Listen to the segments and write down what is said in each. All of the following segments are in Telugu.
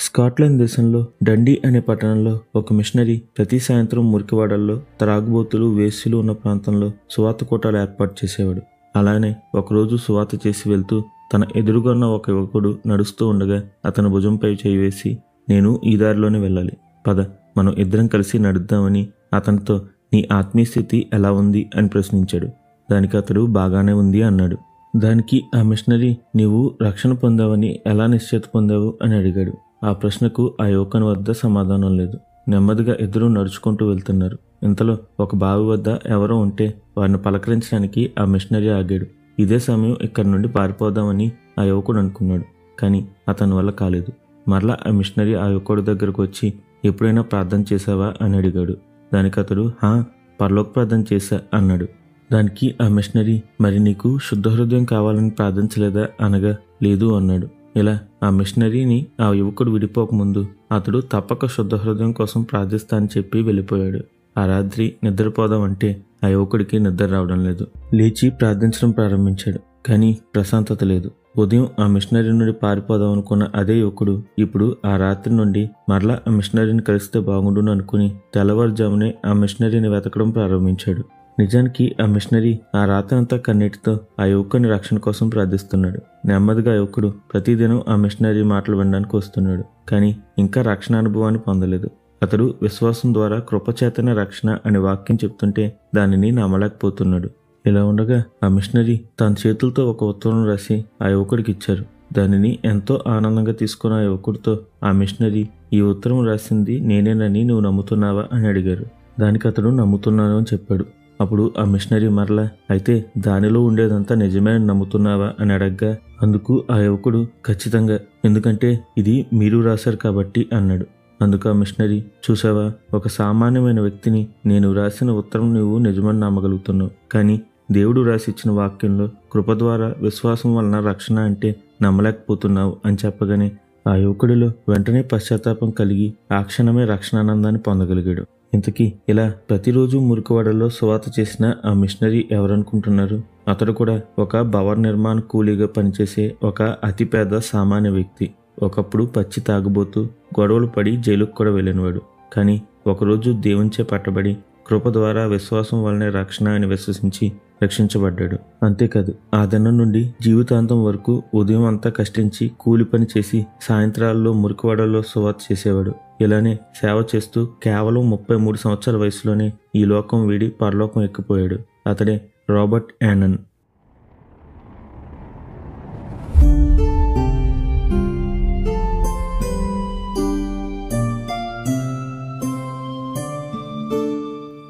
స్కాట్లాండ్ దేశంలో డండీ అనే పట్టణంలో ఒక మిషనరీ ప్రతి సాయంత్రం మురికివాడల్లో త్రాగుబోతులు వేస్యులు ఉన్న ప్రాంతంలో సువాత కూటాలు ఏర్పాటు చేసేవాడు. అలానే ఒకరోజు సువాత చేసి వెళ్తూ తన ఎదురుగా ఉన్న ఒక యువకుడు నడుస్తూ ఉండగా అతని భుజంపై చేయి వేసి నేను ఈ దారిలోనే వెళ్ళాలి. పద మనం ఇద్దరం కలిసి నడుద్దామని అతనితో నీ ఆత్మీయ స్థితి ఎలా ఉంది? అని ప్రశ్నించాడు. దానికి అతడు బాగానే ఉంది అన్నాడు. దానికి ఆ మిషనరీ నీవు రక్షణ పొందావని ఎలా నిశ్చేత పొందావు? అని అడిగాడు. ఆ ప్రశ్నకు ఆ యువకుని వద్ద సమాధానం లేదు. నెమ్మదిగా ఇద్దరు నడుచుకుంటూ వెళ్తున్నారు. ఇంతలో ఒక బావి వద్ద ఎవరో ఉంటే వారిని పలకరించడానికి ఆ మిషనరీ ఆగాడు. ఇదే సమయం ఇక్కడి నుండి పారిపోదామని ఆ యువకుడు అనుకున్నాడు కానీ అతని వల్ల కాలేదు. మరలా ఆ మిషనరీ ఆ యువకుడి దగ్గరకు వచ్చి ఎప్పుడైనా ప్రార్థన చేశావా? అని అడిగాడు. దానికి అతడు హా పరలోక ప్రార్థన చేశా అన్నాడు. దానికి ఆ మిషనరీ మరి నీకు శుద్ధ హృదయం కావాలని ప్రార్థించలేదా? అనగా లేదు అన్నాడు. ఇలా ఆ మిషనరీని ఆ యువకుడు విడిపోకముందు అతడు తప్పక శుద్ధ హృదయం కోసం ప్రార్థిస్తా అని చెప్పి వెళ్ళిపోయాడు. ఆ రాత్రి నిద్రపోదామంటే ఆ యువకుడికి నిద్ర రావడం లేదు. లేచి ప్రార్థించడం ప్రారంభించాడు. కానీ ప్రశాంతత లేదు. ఉదయం ఆ మిషనరీ నుండి పారిపోదాం అనుకున్న అదే యువకుడు ఇప్పుడు ఆ రాత్రి నుండి మరలా ఆ మిషనరీని కలిస్తే బాగుండును అనుకుని తెల్లవారుజామునే ఆ మిషనరీని వెతకడం ప్రారంభించాడు. నిజానికి ఆ మిషనరీ ఆ రాత్రంతా కన్నీటితో ఆ యువకుని రక్షణ కోసం ప్రార్థిస్తున్నాడు. నెమ్మదిగా యువకుడు ప్రతిదినం ఆ మిషనరీ మాటలు వినడానికి వస్తున్నాడు. కానీ ఇంకా రక్షణ అనుభవాన్ని పొందలేదు. అతడు విశ్వాసం ద్వారా కృపచేతన రక్షణ అనే వాక్యం చెప్తుంటే దానిని నమ్మలేకపోతున్నాడు. ఇలా ఉండగా ఆ మిషనరీ తన చేతులతో ఒక ఉత్తరం రాసి ఆ యువకుడికి ఇచ్చారు. దానిని ఎంతో ఆనందంగా తీసుకున్న ఆ యువకుడితో ఆ మిషనరీ ఈ ఉత్తరం రాసింది నేనేనని నువ్వు నమ్ముతున్నావా అని అడిగారు. దానికి అతడు నమ్ముతున్నాను అని చెప్పాడు. అప్పుడు ఆ మిషనరీ మరలా అయితే దానిలో ఉండేదంతా నిజమే అని నమ్ముతున్నావా? అని అడగ్గా అందుకు ఆ యువకుడు ఖచ్చితంగా ఎందుకంటే ఇది మీరు రాశారు కాబట్టి అన్నాడు. అందుకు ఆ మిషనరీ చూసావా ఒక సామాన్యమైన వ్యక్తిని నేను రాసిన ఉత్తరం నువ్వు నిజమని నమ్మగలుగుతున్నావు. కానీ దేవుడు రాసిచ్చిన వాక్యంలో కృప ద్వారా విశ్వాసం వలన రక్షణ అంటే నమ్మలేకపోతున్నావు అని చెప్పగానే ఆ యువకుడిలో వెంటనే పశ్చాత్తాపం కలిగి ఆ క్షణమే రక్షణానందాన్ని పొందగలిగాడు. ఇంతకీ ఇలా ప్రతిరోజు మురికివాడలో సువాత చేసిన ఆ మిషనరీ ఎవరనుకుంటున్నారు? అతడు కూడా ఒక భవన నిర్మాణ కూలీగా పనిచేసే ఒక అతిపేద సామాన్య వ్యక్తి. ఒకప్పుడు పచ్చి తాగుబోతూ గొడవలు పడి జైలుకు కూడా వెళ్ళినవాడు. కానీ ఒకరోజు దేవునిచే పట్టబడి కృప ద్వారా విశ్వాసం వలనే రక్షణ అని విశ్వసించి రక్షించబడ్డాడు. అంతేకాదు ఆ దినం నుండి జీవితాంతం వరకు ఉదయం అంతా కష్టించి కూలి పని చేసి సాయంత్రాల్లో మురికివాడల్లో సువాత చేసేవాడు. ఇలానే సేవ చేస్తూ కేవలం ముప్పై మూడు సంవత్సరాల వయసులోనే ఈ లోకం వీడి పరలోకం ఎక్కిపోయాడు. అతడే రాబర్ట్ యానన్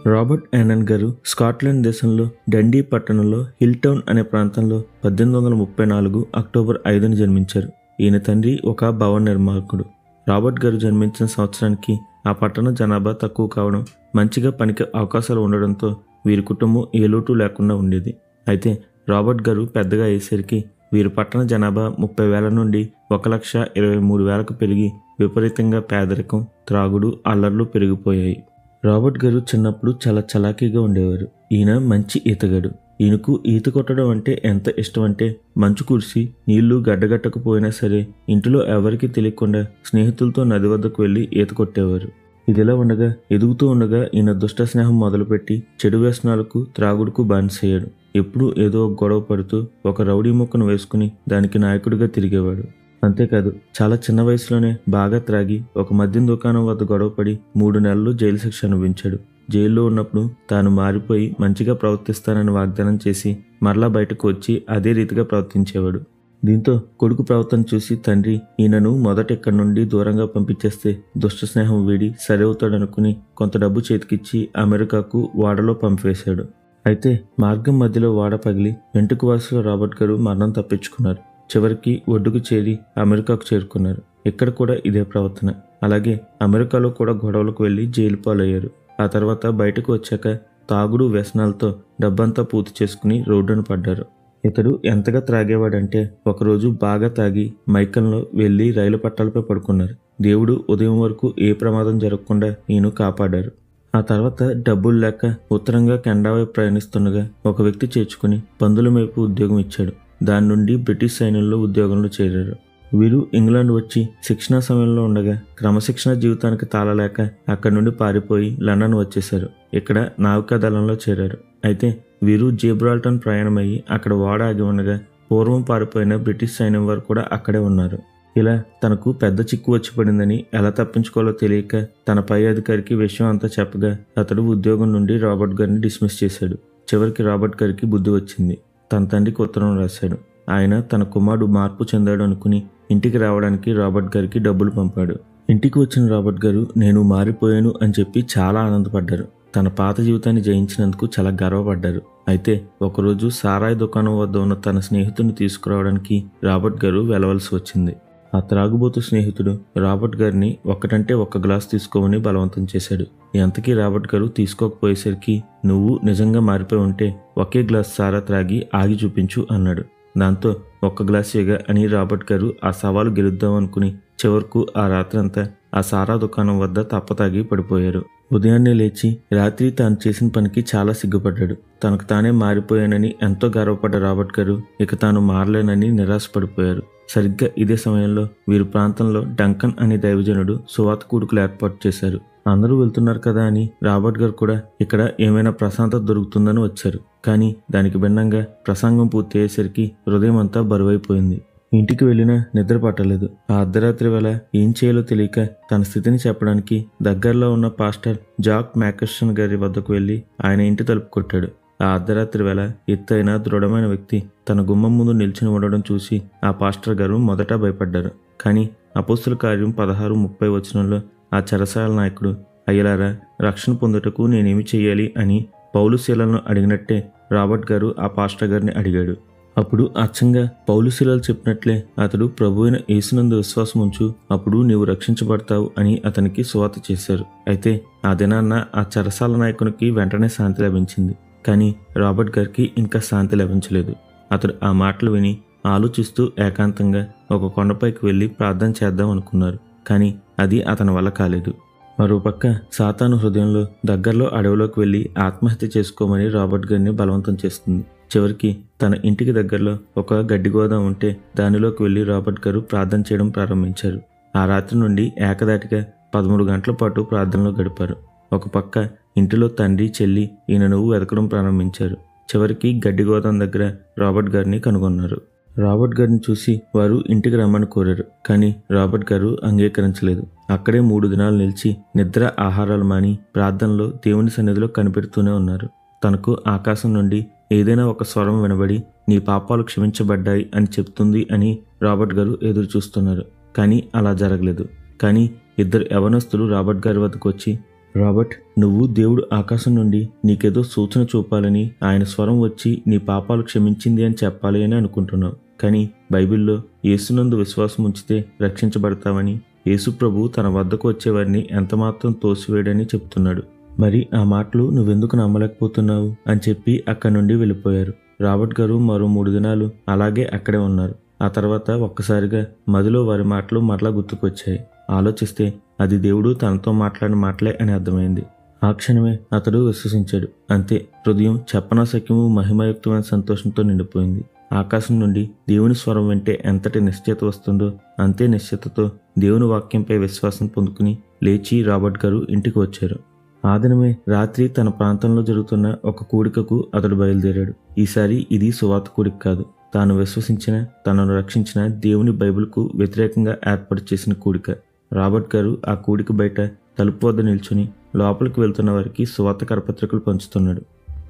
రాబర్ట్ యానన్ గారు స్కాట్లాండ్ దేశంలో డండీ పట్టణంలో హిల్ టౌన్ అనే ప్రాంతంలో పద్దెనిమిది వందల ముప్పై నాలుగు అక్టోబర్ ఐదున జన్మించారు. ఈయన తండ్రి ఒక భవన నిర్మాణకుడు. రాబర్ట్ గారు జన్మించిన సంవత్సరానికి ఆ పట్టణ జనాభా తక్కువ కావడం మంచిగా పనికి అవకాశాలు ఉండడంతో వీరి కుటుంబం ఏ లోటు లేకుండా ఉండేది. అయితే రాబర్ట్ గారు పెద్దగా అయ్యేసరికి వీరి పట్టణ జనాభా ముప్పై వేల నుండి ఒక లక్ష ఇరవై మూడు వేలకు పెరిగి విపరీతంగా పేదరికం త్రాగుడు అల్లర్లు పెరిగిపోయాయి. రాబర్ట్ గారు చిన్నప్పుడు చాలా చలాకీగా ఉండేవారు. ఈయన మంచి ఈతగాడు. ఈయనకు ఈత కొట్టడం అంటే ఎంత ఇష్టం అంటే మంచు కురిసి నీళ్ళు గడ్డగట్టకపోయినా సరే ఇంటిలో ఎవరికీ తెలియకుండా స్నేహితులతో నది వద్దకు వెళ్ళి ఈత కొట్టేవారు. ఇదిలా ఉండగా ఎదుగుతూ ఉండగా ఈయన దుష్ట స్నేహం మొదలుపెట్టి చెడు వ్యసనాలకు త్రాగుడుకు బానిసయ్యాడు. ఎప్పుడూ ఏదో ఒక గొడవ పడుతూ ఒక రౌడీ మొక్కను వేసుకుని దానికి నాయకుడిగా తిరిగేవాడు. అంతేకాదు చాలా చిన్న వయసులోనే బాగా త్రాగి ఒక మద్యం దుకాణం వద్ద గొడవపడి మూడు నెలలు జైలు శిక్ష అనుభవించాడు. జైల్లో ఉన్నప్పుడు తాను మారిపోయి మంచిగా ప్రవర్తిస్తానని వాగ్దానం చేసి మరలా బయటకు వచ్చి అదే రీతిగా ప్రవర్తించేవాడు. దీంతో కొడుకు ప్రవర్తన చూసి తండ్రి ఈయనను మొదట ఇక్కడి నుండి దూరంగా పంపించేస్తే దుష్ట స్నేహం వీడి సరవుతాడనుకుని కొంత డబ్బు చేతికిచ్చి అమెరికాకు వాడలో పంపివేశాడు. అయితే మార్గం మధ్యలో వాడ పగిలి వెంటుకు వరుసలో రాబర్ట్ గారు మరణం తప్పించుకున్నారు. చివరికి ఒడ్డుకు చేరి అమెరికాకు చేరుకున్నారు. ఇక్కడ కూడా ఇదే ప్రవర్తన. అలాగే అమెరికాలో కూడా గొడవలకు వెళ్ళి జైలు పాలయ్యారు. ఆ తర్వాత బయటకు వచ్చాక తాగుడు వ్యసనాలతో డబ్బంతా పూర్తి చేసుకుని రోడ్డున పడ్డారు. ఇతడు ఎంతగా త్రాగేవాడంటే ఒకరోజు బాగా తాగి మైకంలో వెళ్ళి రైలు పట్టాలపై పడుకున్నారు. దేవుడు ఉదయం వరకు ఏ ప్రమాదం జరగకుండా ఈయన కాపాడారు. ఆ తర్వాత డబ్బులు లేక ఉత్తరంగా కెనడా వైపు ప్రయాణిస్తుండగా ఒక వ్యక్తి చేర్చుకుని పందుల మేపు ఉద్యోగం ఇచ్చాడు. దాని నుండి బ్రిటిష్ సైన్యంలో ఉద్యోగంలో చేరారు. వీరు ఇంగ్లాండ్ వచ్చి శిక్షణా సమయంలో ఉండగా క్రమశిక్షణ జీవితానికి తాళలేక అక్కడి నుండి పారిపోయి లండన్ వచ్చేశారు. ఇక్కడ నావికా దళంలో చేరారు. అయితే వీరు జీబ్రాల్టన్ ప్రయాణమయ్యి అక్కడ ఓడ ఆగి ఉండగా పూర్వం పారిపోయిన బ్రిటిష్ సైన్యం వారు కూడా అక్కడే ఉన్నారు. ఇలా తనకు పెద్ద చిక్కు వచ్చి పడిందని ఎలా తప్పించుకోవాలో తెలియక తన పై అధికారికి విషయం అంతా చెప్పగా అతడు ఉద్యోగం నుండి రాబర్ట్ గారిని డిస్మిస్ చేశాడు. చివరికి రాబర్ట్ గారికి బుద్ధి వచ్చింది. తన తండ్రికి ఉత్తరం రాశాడు. ఆయన తన కుమారుడు మార్పు చెందాడు అనుకుని ఇంటికి రావడానికి రాబర్ట్ గారికి డబ్బులు పంపాడు. ఇంటికి వచ్చిన రాబర్ట్ గారు నేను మారిపోయాను అని చెప్పి చాలా ఆనందపడ్డారు. తన పాత జీవితాన్ని జయించినందుకు చాలా గర్వపడ్డారు. అయితే ఒకరోజు సారాయి దుకాణం వద్ద ఉన్న తన స్నేహితుడిని తీసుకురావడానికి రాబర్ట్ గారు వెళ్ళవలసి వచ్చింది. ఆ త్రాగుబోతు స్నేహితుడు రాబర్ట్ గారిని ఒక్కటంటే ఒక్క గ్లాస్ తీసుకోమని బలవంతం చేశాడు. ఎంతకీ రాబర్ట్ గారు తీసుకోకపోయేసరికి నువ్వు నిజంగా మారిపోయి ఉంటే ఒకే గ్లాస్ సారా త్రాగి ఆగి చూపించు అన్నాడు. దాంతో ఒక్క గ్లాస్ అని రాబర్ట్ గారు ఆ సవాలు గెలుద్దాం అనుకుని చివరకు ఆ రాత్రంతా ఆ సారా దుకాణం వద్ద తప్పతాగి పడిపోయారు. ఉదయాన్నే లేచి రాత్రి తాను చేసిన పనికి చాలా సిగ్గుపడ్డాడు. తనకు తానే మారిపోయానని ఎంతో గర్వపడ్డ రాబర్ట్ గారు ఇక తాను మారలేనని నిరాశపడిపోయారు. సరిగ్గా ఇదే సమయంలో వీరి ప్రాంతంలో డంకన్ అనే దైవజనుడు సువాత కూడుకులు ఏర్పాటు చేశారు. అందరూ వెళ్తున్నారు కదా అని రాబర్ట్ గారు కూడా ఇక్కడ ఏమైనా ప్రశాంతత దొరుకుతుందని వచ్చారు. కానీ దానికి భిన్నంగా ప్రసంగం పూర్తి అయ్యేసరికి హృదయం అంతా బరువైపోయింది. ఇంటికి వెళ్ళినా నిద్ర పట్టలేదు. ఆ అర్ధరాత్రి వేళ ఏం చేయాలో తెలియక తన స్థితిని చెప్పడానికి దగ్గరలో ఉన్న పాస్టర్ జాక్ మ్యాకర్షన్ గారి వద్దకు వెళ్ళి ఆయన ఇంటి తలుపు కొట్టాడు. ఆ అర్ధరాత్రి వేళ ఎత్తైన దృఢమైన వ్యక్తి తన గుమ్మం ముందు నిల్చుని ఉండడం చూసి ఆ పాస్టర్ గారు మొదట భయపడ్డారు. కానీ అపోస్తుల కార్యం పదహారు ముప్పై వచనంలో ఆ చెరసాల నాయకుడు అయ్యలారా రక్షణ పొందుటకు నేనేమి చేయాలి? అని పౌలుశీలను అడిగినట్టే రాబర్ట్ గారు ఆ పాస్టర్ గారిని అడిగాడు. అప్పుడు అచ్చంగా పౌలుశీలలు చెప్పినట్లే అతడు ప్రభు అయిన యేసునందు విశ్వాసం ఉంచు అప్పుడు నీవు రక్షించబడతావు అని అతనికి సువాత చేశారు. అయితే ఆ దినాన్న ఆ చరసాల నాయకునికి వెంటనే శాంతి లభించింది. కానీ రాబర్ట్ గారికి ఇంకా శాంతి లభించలేదు. అతడు ఆ మాటలు విని ఆలోచిస్తూ ఏకాంతంగా ఒక కొండపైకి వెళ్ళి ప్రార్థన చేద్దాం అనుకున్నారు. కానీ అది అతని వల్ల కాలేదు. మరోపక్క సాతాను హృదయంలో దగ్గరలో అడవిలోకి వెళ్ళి ఆత్మహత్య చేసుకోమని రాబర్ట్ గారిని బలవంతం చేస్తుంది. చివరికి తన ఇంటికి దగ్గరలో ఒక గడ్డి గోదాం ఉంటే దానిలోకి వెళ్ళి రాబర్ట్ గారు ప్రార్థన చేయడం ప్రారంభించారు. ఆ రాత్రి నుండి ఏకదాటిగా పదమూడు గంటల పాటు ప్రార్థనలో గడిపారు. ఒక పక్క ఇంటిలో తండ్రి చెల్లి ఈయనను వెతకడం ప్రారంభించారు. చివరికి గడ్డి గోదాం దగ్గర రాబర్ట్ గారిని కనుగొన్నారు. రాబర్ట్ గారిని చూసి వారు ఇంటికి రమ్మని కోరారు కానీ రాబర్ట్ గారు అంగీకరించలేదు. అక్కడే మూడు దినాలు నిలిచి నిద్ర ఆహారాలు మాని ప్రార్థనలో దేవుని సన్నిధిలో కనిపెడుతూనే ఉన్నారు. తనకు ఆకాశం నుండి ఏదైనా ఒక స్వరం వినబడి నీ పాపాలు క్షమించబడ్డాయి అని చెప్తుంది అని రాబర్ట్ గారు ఎదురు చూస్తున్నారు కానీ అలా జరగలేదు. కానీ ఇద్దరు యవనస్తులు రాబర్ట్ గారి వద్దకు వచ్చి రాబర్ట్ నువ్వు దేవుడు ఆకాశం నుండి నీకేదో సూచన చూపాలని ఆయన స్వరం వచ్చి నీ పాపాలు క్షమించింది అని చెప్పాలి అని అనుకుంటున్నావు. కానీ బైబిల్లో యేసునందు విశ్వాసం ఉంచితే రక్షించబడతావని యేసు ప్రభు తన వద్దకు వచ్చేవారిని ఎంతమాత్రం తోసివేయడని చెప్తున్నాడు. మరి ఆ మాటలు నువ్వెందుకు నమ్మలేకపోతున్నావు? అని చెప్పి అక్కడి నుండి వెళ్ళిపోయారు. రాబర్ట్ గారు మరో మూడు దినాలు అలాగే అక్కడే ఉన్నారు. ఆ తర్వాత ఒక్కసారిగా మదిలో వారి మాటలు మరలా గుర్తుకొచ్చాయి. ఆలోచిస్తే అది దేవుడు తనతో మాట్లాడిన మాటలే అని అర్థమైంది. ఆ క్షణమే అతడు విశ్వసించాడు. అంతే హృదయం చెప్పనాశక్యము మహిమయుక్తమైన సంతోషంతో నిండిపోయింది. ఆకాశం నుండి దేవుని స్వరం వింటే ఎంతటి నిశ్చయత వస్తుందో అంతే నిశ్చయతతో దేవుని వాక్యంపై విశ్వాసం పొందుకుని లేచి రాబర్ట్ గారు ఇంటికి వచ్చారు. ఆ దినమే రాత్రి తన ప్రాంతంలో జరుగుతున్న ఒక కూడికకు అతడు బయలుదేరాడు. ఈసారి ఇది సువాత కూడిక కాదు. తాను విశ్వసించిన తనను రక్షించిన దేవుని బైబిల్కు వ్యతిరేకంగా ఏర్పాటు చేసిన కూడిక. రాబర్ట్ గారు ఆ కూడికి బయట తలుపు వద్ద నిల్చుని లోపలికి వెళ్తున్న వారికి సువార్త కరపత్రికలు పంచుతున్నాడు.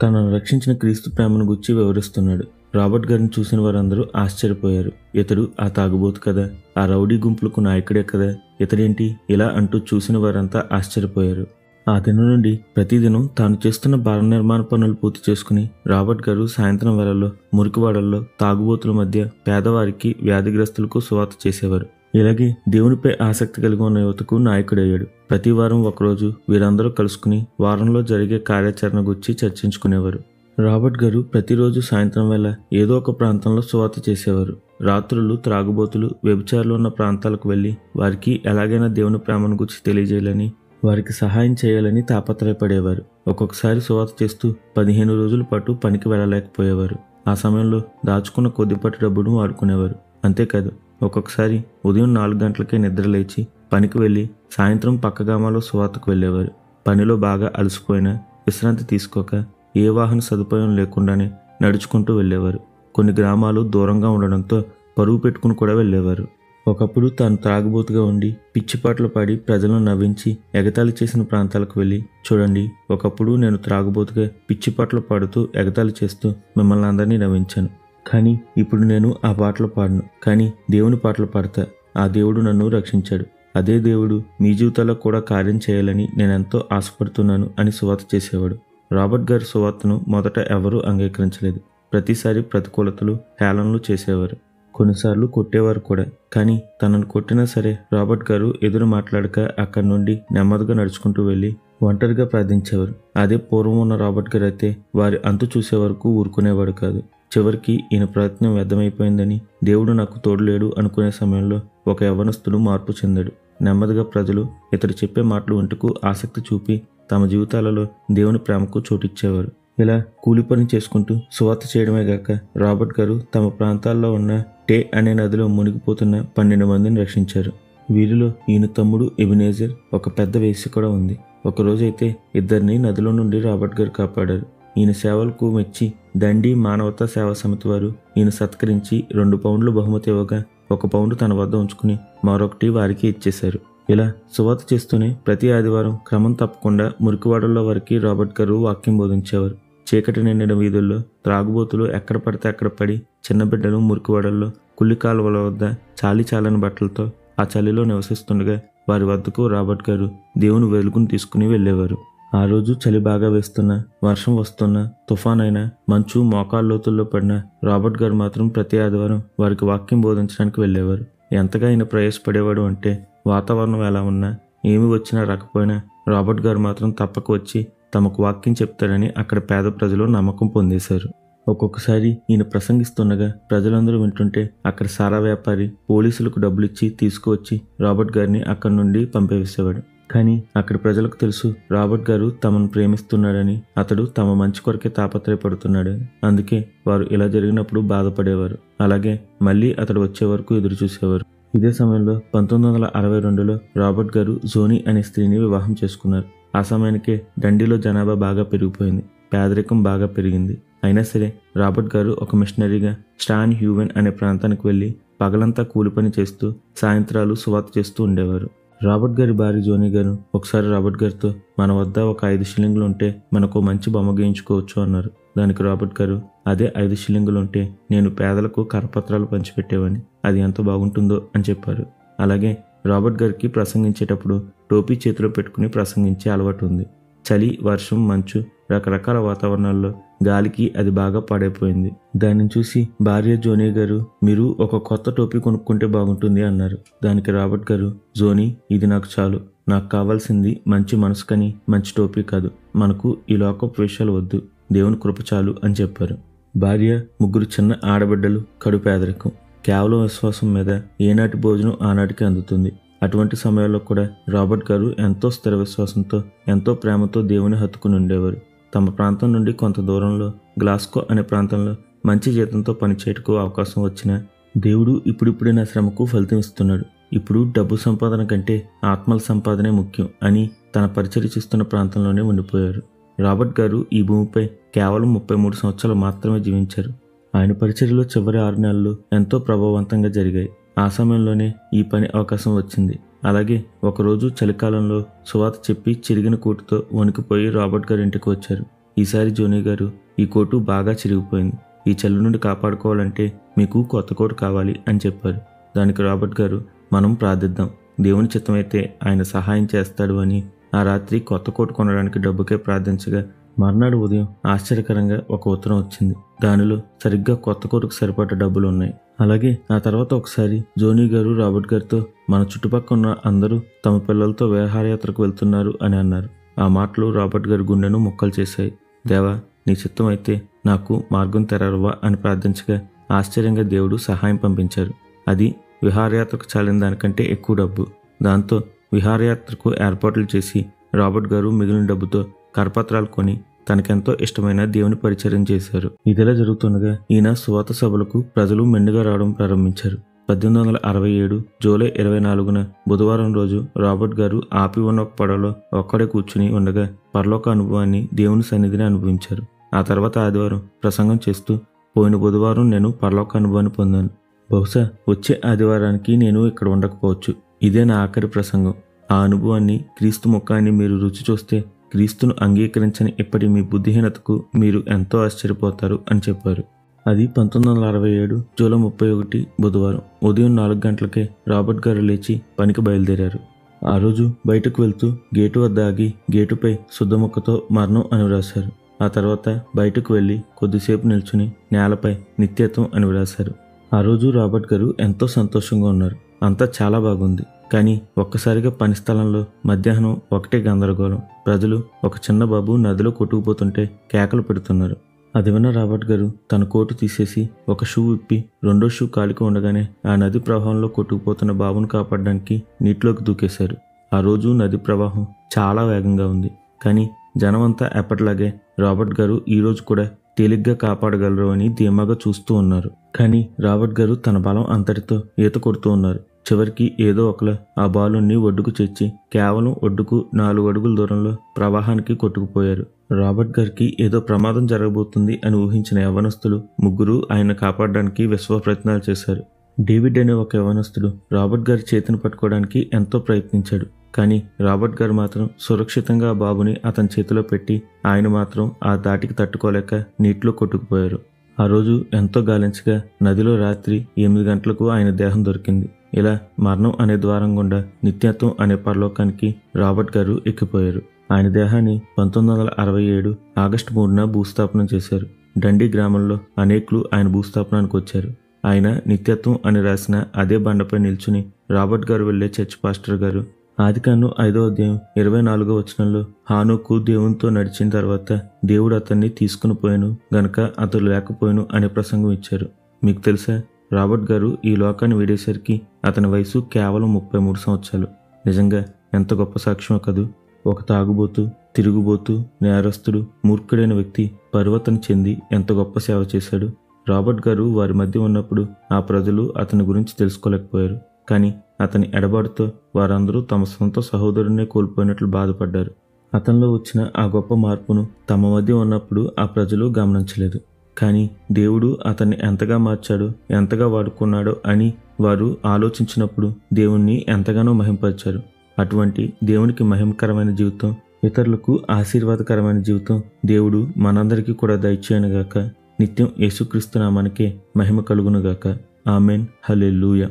తనను రక్షించిన క్రీస్తు ప్రేమను గురించి వివరిస్తున్నాడు. రాబర్ట్ గారిని చూసిన వారందరూ ఆశ్చర్యపోయారు. ఇతడు ఆ తాగుబోతు కదా ఆ రౌడీ గుంపులకు నాయకుడే కదా ఇతడేంటి ఇలా అంటూ చూసిన వారంతా ఆశ్చర్యపోయారు. ఆ దినం నుండి ప్రతిదినం తాను చేస్తున్న భవన నిర్మాణ పనులు పూర్తి చేసుకుని రాబర్ట్ గారు సాయంత్రం వేళల్లో మురికివాడల్లో తాగుబోతుల మధ్య పేదవారికి వ్యాధిగ్రస్తులకు సువార్త చేసేవారు. ఇలాగే దేవునిపై ఆసక్తి కలిగి ఉన్న యువతకు నాయకుడయ్యాడు. ప్రతి వారం ఒకరోజు వీరందరూ కలుసుకుని వారంలో జరిగే కార్యాచరణ గురించి చర్చించుకునేవారు. రాబర్ట్ గారు ప్రతిరోజు సాయంత్రం వేళ ఏదో ఒక ప్రాంతంలో సువార్త చేసేవారు. రాత్రులు త్రాగుబోతులు వ్యభిచారులు ఉన్న ప్రాంతాలకు వెళ్ళి వారికి ఎలాగైనా దేవుని ప్రేమను గురించి తెలియజేయాలని వారికి సహాయం చేయాలని తాపత్రయపడేవారు. ఒక్కొక్కసారి సువార్త చేస్తూ పదిహేను రోజుల పాటు పనికి వెళ్ళలేకపోయేవారు. ఆ సమయంలో దాచుకున్న కొద్దిపాటి డబ్బును వాడుకునేవారు. అంతేకాదు ఒక్కొక్కసారి ఉదయం నాలుగు గంటలకే నిద్ర లేచి పనికి వెళ్ళి సాయంత్రం పక్కగామాలో సువార్తకు వెళ్ళేవారు. పనిలో బాగా అలసిపోయినా విశ్రాంతి తీసుకోక ఏ వాహన సదుపాయం లేకుండానే నడుచుకుంటూ వెళ్ళేవారు. కొన్ని గ్రామాలు దూరంగా ఉండడంతో పరువు పెట్టుకుని కూడా వెళ్ళేవారు. ఒకప్పుడు తాను త్రాగుబోతుగా ఉండి పిచ్చిపాట్లు పాడి ప్రజలను నవ్వించి ఎగతాళి చేసిన ప్రాంతాలకు వెళ్ళి చూడండి ఒకప్పుడు నేను త్రాగుబోతుగా పిచ్చిపాట్లు పాడుతూ ఎగతాళి చేస్తూ మిమ్మల్ని అందరినీ నవ్వించాను. కానీ ఇప్పుడు నేను ఆ పాటలు పాడను కానీ దేవుని పాటలు పాడతా. ఆ దేవుడు నన్ను రక్షించాడు. అదే దేవుడు మీ జీవితాల్లో కూడా కార్యం చేయాలని నేనెంతో ఆశపడుతున్నాను అని సువార్త చేసేవాడు. రాబర్ట్ గారి సువార్తను మొదట ఎవరూ అంగీకరించలేదు. ప్రతిసారి ప్రతికూలతలు హేళనలు చేసేవారు. కొన్నిసార్లు కొట్టేవారు కూడా. కానీ తనను కొట్టినా సరే రాబర్ట్ గారు ఎదురు మాట్లాడక అక్కడి నుండి నెమ్మదిగా నడుచుకుంటూ వెళ్ళి ఒంటరిగా ప్రార్థించేవారు. అదే పూర్వం ఉన్న రాబర్ట్ గారు అయితే వారి అంతు చూసే వరకు ఊరుకునేవాడు కాదు. చివరికి ఈయన ప్రయత్నం వ్యర్థమైపోయిందని దేవుడు నాకు తోడులేడు అనుకునే సమయంలో ఒక యవనస్తుడు మార్పు చెందాడు. నెమ్మదిగా ప్రజలు ఇతడు చెప్పే మాటలు వంటకు ఆసక్తి చూపి తమ జీవితాలలో దేవుని ప్రేమకు చోటిచ్చేవారు. ఇలా కూలి పని చేసుకుంటూ సువార్త చేయడమే గాక రాబర్ట్ గారు తమ ప్రాంతాల్లో ఉన్న టే అనే నదిలో మునిగిపోతున్న పన్నెండు మందిని రక్షించారు. వీరిలో ఈయన తమ్ముడు ఎబినేజర్ ఒక పెద్ద వేసి కూడా ఉంది. ఒకరోజైతే ఇద్దరిని నదిలో నుండి రాబర్ట్ గారు కాపాడారు. ఈయన సేవలకు మెచ్చి దండి మానవతా సేవా సమితి వారు ఈయన సత్కరించి రెండు పౌండ్లు బహుమతి ఇవ్వగా ఒక పౌండ్ తన వద్ద ఉంచుకుని మరొకటి వారికి ఇచ్చేశారు. ఇలా సువాత చేస్తూనే ప్రతి ఆదివారం క్రమం తప్పకుండా మురికివాడల్లో వారికి రాబర్ట్ గారు వాక్యం బోధించేవారు. చీకటి నిండిన వీధుల్లో త్రాగుబోతులు ఎక్కడ పడితే అక్కడ పడి చిన్న బిడ్డలు మురికివాడల్లో కుల్లి కాలువల వద్ద చాలి చాలని బట్టలతో ఆ చలిలో నివసిస్తుండగా వారి వద్దకు రాబర్ట్ గారు దేవుని వెలుగును తీసుకుని వెళ్ళేవారు. ఆ రోజు చలి బాగా వేస్తున్నా వర్షం వస్తున్నా తుఫాన్ అయినా మంచు మోకాళ్ళ లోతుల్లో పడినా రాబర్ట్ గారు మాత్రం ప్రతి ఆదివారం వారికి వాక్యం బోధించడానికి వెళ్ళేవారు. ఎంతగా ఆయన ప్రయాసపడేవాడు అంటే వాతావరణం ఎలా ఉన్నా ఏమి వచ్చినా రాకపోయినా రాబర్ట్ గారు మాత్రం తప్పక వచ్చి తమకు వాక్యం చెప్తారని అక్కడ పేద ప్రజలు నమ్మకం పొందేశారు. ఒక్కొక్కసారి ఈయన ప్రసంగిస్తుండగా ప్రజలందరూ వింటుంటే అక్కడ సారా వ్యాపారి పోలీసులకు డబ్బులిచ్చి తీసుకువచ్చి రాబర్ట్ గారిని అక్కడి నుండి పంపేసేవాడు. కానీ అక్కడ ప్రజలకు తెలుసు రాబర్ట్ గారు తమను ప్రేమిస్తున్నాడని అతడు తమ మంచి కొరకే తాపత్రయపడుతున్నాడు. అందుకే వారు ఇలా జరిగినప్పుడు బాధపడేవారు. అలాగే మళ్ళీ అతడు వచ్చే వరకు ఎదురు చూసేవారు ఇదే సమయంలో పంతొమ్మిది వందల అరవై రెండులో రాబర్ట్ గారు జోనీ అనే స్త్రీని వివాహం చేసుకున్నారు. ఆ సమయానికే డండిలో జనాభా బాగా పెరిగిపోయింది. పేదరికం బాగా పెరిగింది. అయినా సరే రాబర్ట్ గారు ఒక మిషనరీగా స్టాన్ హ్యూవెన్ అనే ప్రాంతానికి వెళ్ళి పగలంతా కూలి పని చేస్తూ సాయంత్రాలు సువాత చేస్తూ ఉండేవారు. రాబర్ట్ గారి భార్య జోనీ గారు ఒకసారి రాబర్ట్ గారితో మన వద్ద ఒక ఐదు షిల్లింగులు ఉంటే మనకు మంచి బొమ్మ గీయించుకోవచ్చు అన్నారు. దానికి రాబర్ట్ గారు అదే ఐదు షిల్లింగులు ఉంటే నేను పేదలకు కరపత్రాలు పంచిపెట్టేవాడిని అది ఎంత బాగుంటుందో అని చెప్పారు. అలాగే రాబర్ట్ గారికి ప్రసంగించేటప్పుడు టోపీ చేతిలో పెట్టుకుని ప్రసంగించే అలవాటు ఉంది. చలి వర్షం మంచు రకరకాల వాతావరణాల్లో గాలికి అది బాగా పాడైపోయింది. దాన్ని చూసి భార్య జోనీ గారు మీరు ఒక కొత్త టోపీ కొనుక్కుంటే బాగుంటుంది అన్నారు. దానికి రాబర్ట్ గారు జోనీ ఇది నాకు చాలు. నాకు కావాల్సింది మంచి మనసు కని మంచి టోపీ కాదు. మనకు ఈ లోకపు విషయాలు వద్దు. దేవుని కృప చాలు అని చెప్పారు. భార్య ముగ్గురు చిన్న ఆడబిడ్డలు కడు పేదరికం. కేవలం విశ్వాసం మీద ఏనాటి భోజనం ఆనాటికి అందుతుంది. అటువంటి సమయాల్లో కూడా రాబర్ట్ గారు ఎంతో స్థిర విశ్వాసంతో ఎంతో ప్రేమతో దేవుని హత్తుకుని ఉండేవారు. తమ ప్రాంతం నుండి కొంత దూరంలో గ్లాస్కో అనే ప్రాంతంలో మంచి జీతంతో పనిచేయటకు అవకాశం వచ్చినా దేవుడు ఇప్పుడిప్పుడే నా శ్రమకు ఫలితం ఇస్తున్నాడు. ఇప్పుడు డబ్బు సంపాదన కంటే ఆత్మల సంపాదనే ముఖ్యం అని తన పరిచర్చిస్తున్న ప్రాంతంలోనే ఉండిపోయారు. రాబర్ట్ గారు ఈ భూమిపై కేవలం ముప్పై మూడు సంవత్సరాలు మాత్రమే జీవించారు. ఆయన పరిచర్యలో చివరి ఆరు నెలలు ఎంతో ప్రభావవంతంగా జరిగాయి. ఆ సమయంలోనే ఈ పని అవకాశం వచ్చింది. అలాగే ఒకరోజు చలికాలంలో సువాత చెప్పి చిరిగిన కోటుతో వణికిపోయి రాబర్ట్ గారి ఇంటికి వచ్చారు. ఈసారి జోనీ గారు ఈ కోటు బాగా చిరిగిపోయింది. ఈ చలి నుండి కాపాడుకోవాలంటే మీకు కొత్త కోటు కావాలి అని చెప్పారు. దానికి రాబర్ట్ గారు మనం ప్రార్థిద్దాం. దేవుని చిత్తమైతే ఆయన సహాయం చేస్తాడు అని ఆ రాత్రి కొత్త కోటు కొనడానికి డబ్బుకే ప్రార్థించగా మర్నాడు ఉదయం ఆశ్చర్యకరంగా ఒక ఉత్తరం వచ్చింది. దానిలో సరిగ్గా కొత్త కోటుకు సరిపడ్డ డబ్బులు ఉన్నాయి అలాగే ఆ తర్వాత ఒకసారి జోనీ గారు రాబర్ట్ గారితో మన చుట్టుపక్కల ఉన్న అందరూ తమ పిల్లలతో విహారయాత్రకు వెళ్తున్నారు అని అన్నారు. ఆ మాటలు రాబర్ట్ గారి గుండెను ముక్కలు చేశాయి. దేవా నీ చిత్తం అయితే నాకు మార్గం తెరవా అని ప్రార్థించగా ఆశ్చర్యంగా దేవుడు సహాయం పంపించారు. అది విహారయాత్రకు చాలిన దానికంటే ఎక్కువ డబ్బు. దాంతో విహారయాత్రకు ఏర్పాట్లు చేసి రాబర్ట్ గారు మిగిలిన డబ్బుతో కరపత్రాలు కొని తనకెంతో ఇష్టమైన దేవుని పరిచయం చేశారు. ఇదిలా జరుగుతుండగా ఈయన సువాత సభలకు ప్రజలు మెండుగా రావడం ప్రారంభించారు. పద్దెనిమిది వందల అరవై ఏడు జూలై ఇరవై నాలుగున బుధవారం రోజు రాబర్ట్ గారు ఆపి ఉన్న ఒక పడవలో ఒక్కడే కూర్చుని ఉండగా పరలోక అనుభవాన్ని దేవుని సన్నిధిని అనుభవించారు. ఆ తర్వాత ఆదివారం ప్రసంగం చేస్తూ పోయిన బుధవారం నేను పరలోక అనుభవాన్ని పొందాను. బహుశా వచ్చే ఆదివారానికి నేను ఇక్కడ ఉండకపోవచ్చు. ఇదే నా ఆఖరి ప్రసంగం. ఆ అనుభవాన్ని క్రీస్తు ముఖాన్ని మీరు రుచి చూస్తే క్రీస్తును అంగీకరించని ఇప్పటి మీ బుద్ధిహీనతకు మీరు ఎంతో ఆశ్చర్యపోతారు అని చెప్పారు. అది పంతొమ్మిది వందల అరవై ఏడు జూలై ముప్పై ఒకటి బుధవారం. ఉదయం నాలుగు గంటలకే రాబర్ట్ గారు లేచి పనికి బయలుదేరారు. ఆ రోజు బయటకు వెళ్తూ గేటు వద్ద ఆగి గేటుపై శుద్ధముక్కతో మరణం అని వ్రాశారు. ఆ తర్వాత బయటకు వెళ్ళి కొద్దిసేపు నిల్చుని నేలపై నిత్యత్వం అని వ్రాశారు. ఆ రోజు రాబర్ట్ గారు ఎంతో సంతోషంగా ఉన్నారు. అంతా చాలా బాగుంది. కానీ ఒక్కసారిగా పని స్థలంలో మధ్యాహ్నం ఒకటే గందరగోళం. ప్రజలు ఒక చిన్న బాబు నదిలో కొట్టుకుపోతుంటే కేకలు పెడుతున్నారు. అది విన్న రాబర్ట్ గారు తన కోటు తీసేసి ఒక షూ విప్పి రెండో షూ కాలికి ఉండగానే ఆ నది ప్రవాహంలో కొట్టుకుపోతున్న బాబును కాపాడడానికి నీటిలోకి దూకేశారు. ఆ రోజు నది ప్రవాహం చాలా వేగంగా ఉంది. కానీ జనమంతా ఎప్పటిలాగే రాబర్ట్ గారు ఈ రోజు కూడా తేలిగ్గా కాపాడగలరు అని ధీమాగా చూస్తూ ఉన్నారు. కానీ రాబర్ట్ గారు తన బలం అంతటితో ఈత కొడుతూ ఉన్నారు. చివరికి ఏదో ఒకలా ఆ బాలుని ఒడ్డుకు చేర్చి కేవలం ఒడ్డుకు నాలుగు అడుగుల దూరంలో ప్రవాహానికి కొట్టుకుపోయారు. రాబర్ట్ గారికి ఏదో ప్రమాదం జరగబోతుంది అని ఊహించిన యవనస్తులు ముగ్గురు ఆయన కాపాడడానికి విశ్వ ప్రయత్నాలు చేశారు. డేవిడ్ అనే ఒక యవనస్తుడు రాబర్ట్ గారి చేతిని పట్టుకోవడానికి ఎంతో ప్రయత్నించాడు. కానీ రాబర్ట్ గారు మాత్రం సురక్షితంగా బాబుని అతని చేతిలో పెట్టి ఆయన మాత్రం ఆ దాటికి తట్టుకోలేక నీటిలో కొట్టుకుపోయారు. ఆ రోజు ఎంతో గాలించగా నదిలో రాత్రి ఎనిమిది గంటలకు ఆయన దేహం దొరికింది. ఇలా మరణం అనే ద్వారం గుండా నిత్యత్వం అనే పరలోకానికి రాబర్ట్ గారు ఎక్కిపోయారు. ఆయన దేహాన్ని పంతొమ్మిది వందల అరవై ఏడు ఆగస్టు మూడున భూస్థాపనం చేశారు. డండి గ్రామంలో అనేకులు ఆయన భూస్థాపనానికి వచ్చారు. ఆయన నిత్యత్వం అని రాసిన అదే బండపై నిల్చుని రాబర్ట్ గారు వెళ్ళే చర్చ్ పాస్టర్ గారు. ఆదికాను ఐదో అధ్యాయం ఇరవై నాలుగో వచనంలో హానుకు దేవునితో నడిచిన తర్వాత దేవుడు అతన్ని తీసుకుని పోయాను గనక అతడు లేకపోయాను అనే ప్రసంగం ఇచ్చారు. మీకు తెలుసా? రాబర్ట్ గారు ఈ లోకాన్ని వీడేసరికి అతని వయసు కేవలం ముప్పై మూడు సంవత్సరాలు. నిజంగా ఎంత గొప్ప సాక్ష్యమో కదూ. ఒక తాగుబోతు తిరుగుబోతు నేరస్తుడు మూర్ఖుడైన వ్యక్తి పర్వతం చెంది ఎంత గొప్ప సేవ చేశాడు. రాబర్ట్ గారు వారి మధ్య ఉన్నప్పుడు ఆ ప్రజలు అతని గురించి తెలుసుకోలేకపోయారు. కానీ అతని ఎడబాటుతో వారందరూ తమ సొంత సహోదరునే కోల్పోయినట్లు బాధపడ్డారు. అతనిలో వచ్చిన ఆ గొప్ప మార్పును తమ మధ్య ఉన్నప్పుడు ఆ ప్రజలు గమనించలేదు. కానీ దేవుడు అతన్ని ఎంతగా మార్చాడో ఎంతగా వాడుకున్నాడో అని వారు ఆలోచించినప్పుడు దేవుణ్ణి ఎంతగానో మహింపరిచారు. అటువంటి దేవునికి మహిమకరమైన జీవితం ఇతరులకు ఆశీర్వాదకరమైన జీవితం దేవుడు మనందరికీ కూడా దయచేయనుగాక. నిత్యం యేసుక్రీస్తు నామానికే మహిమ కలుగునుగాక. ఆమెన్. హలెలూయా